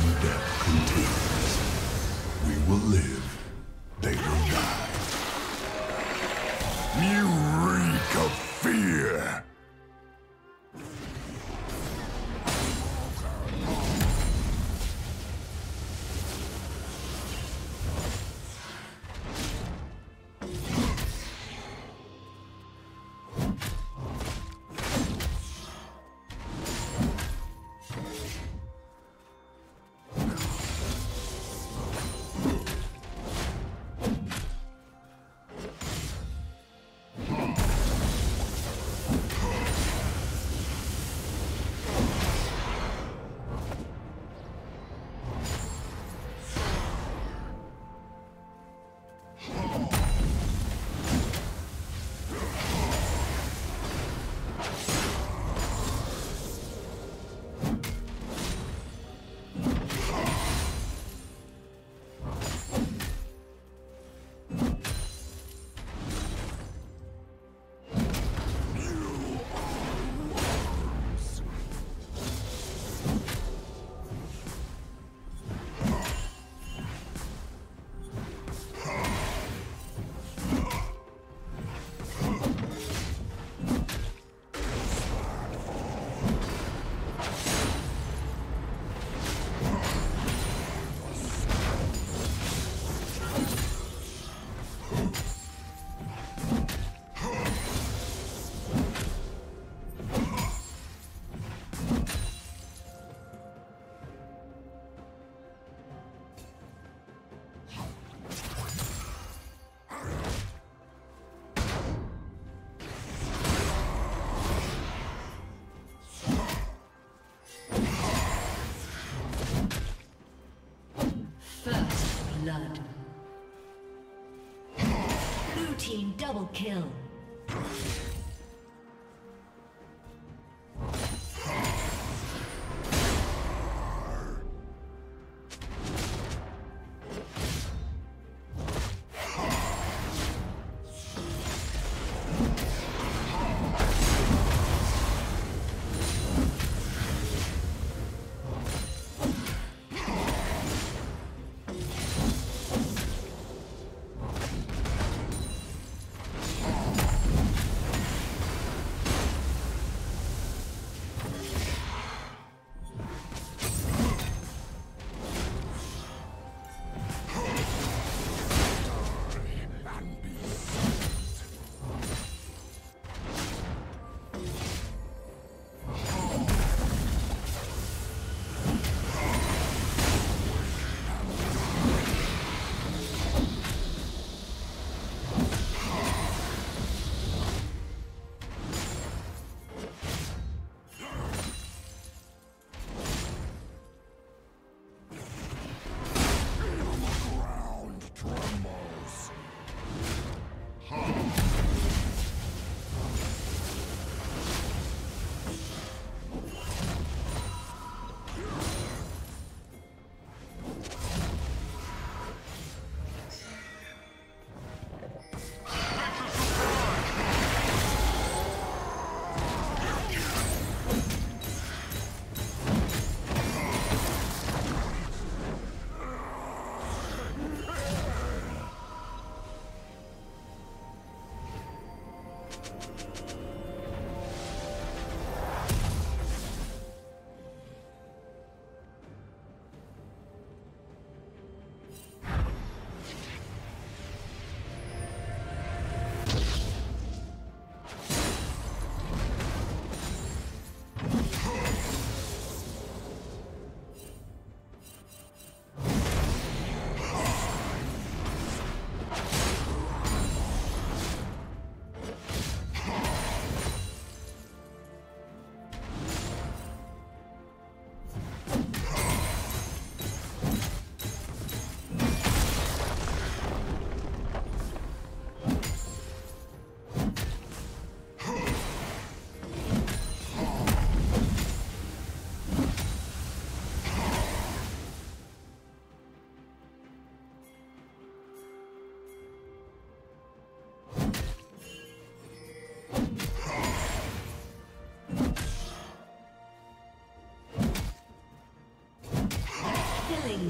and death continues. We will live, they will double kill.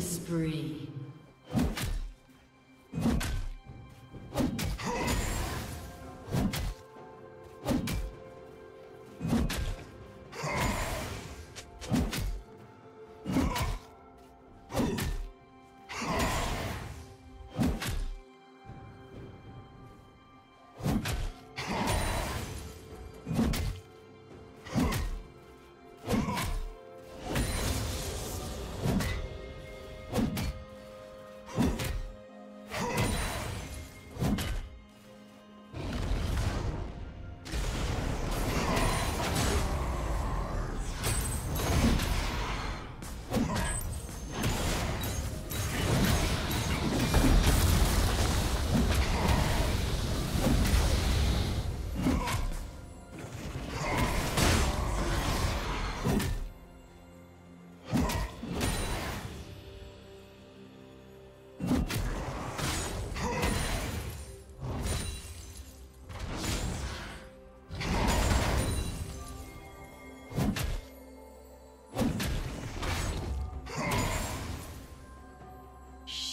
Spree.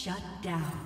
Shut down.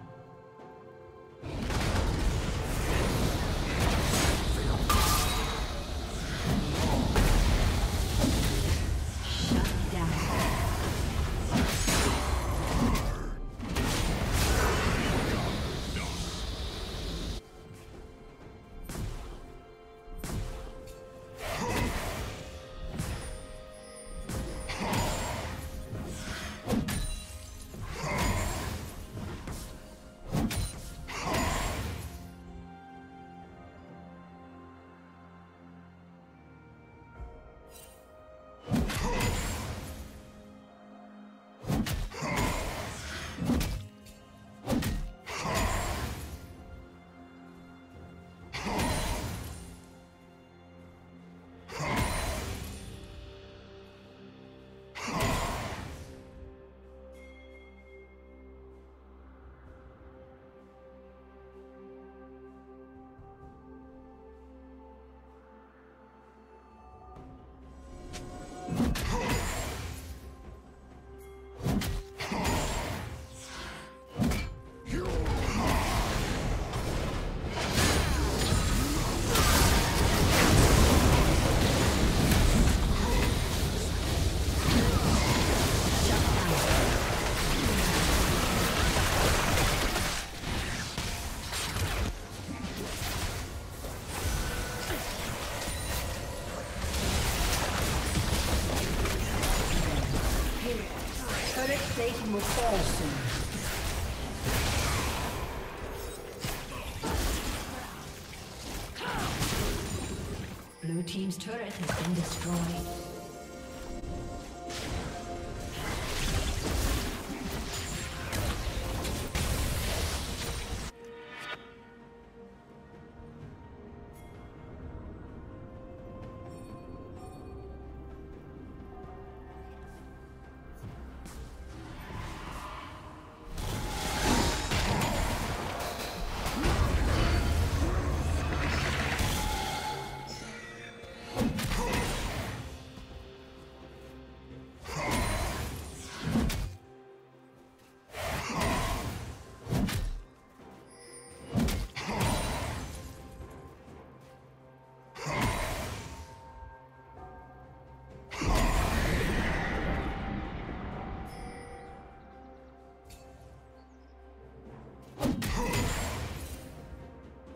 Satan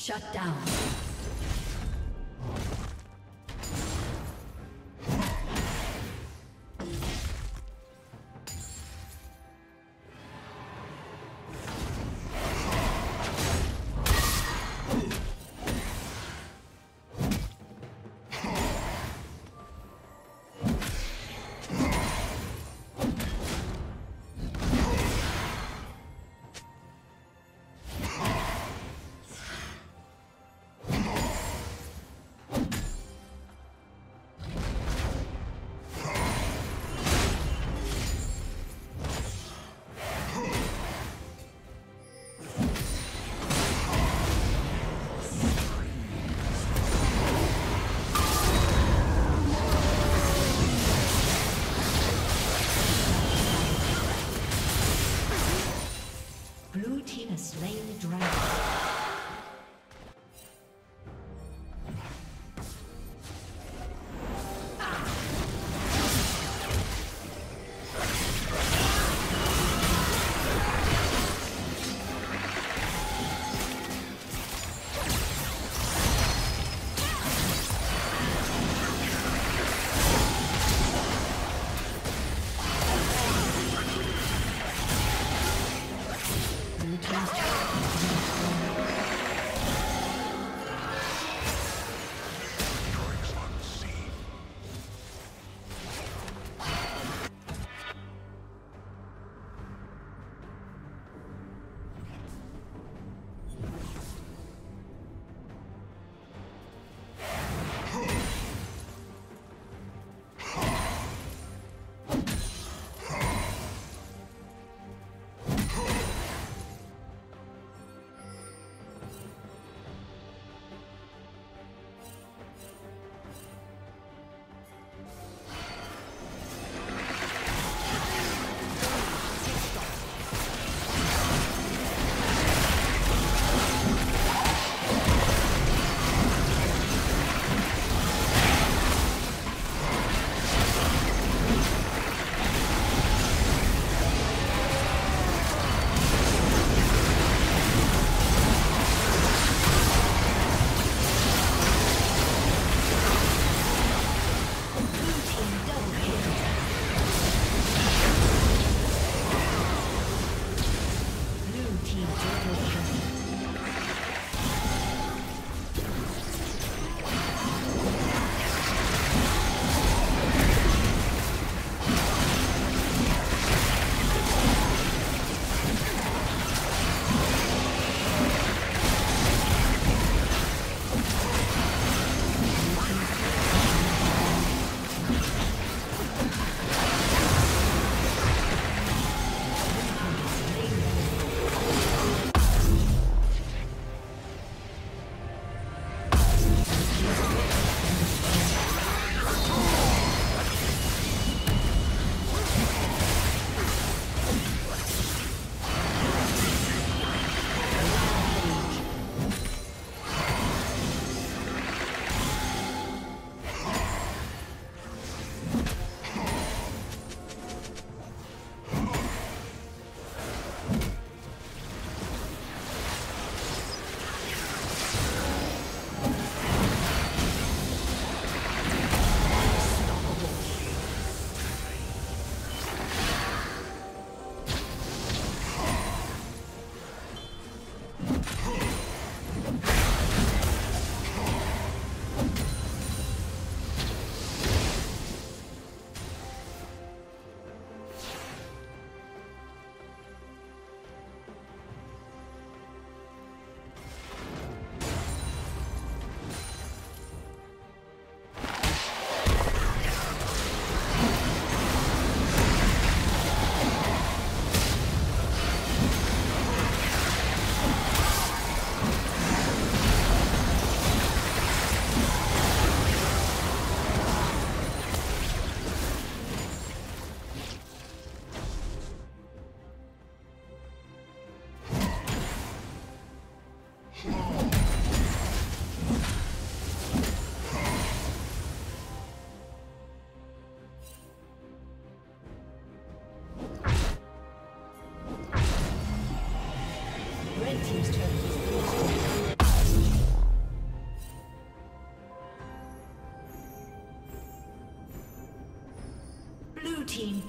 Shut down.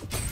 you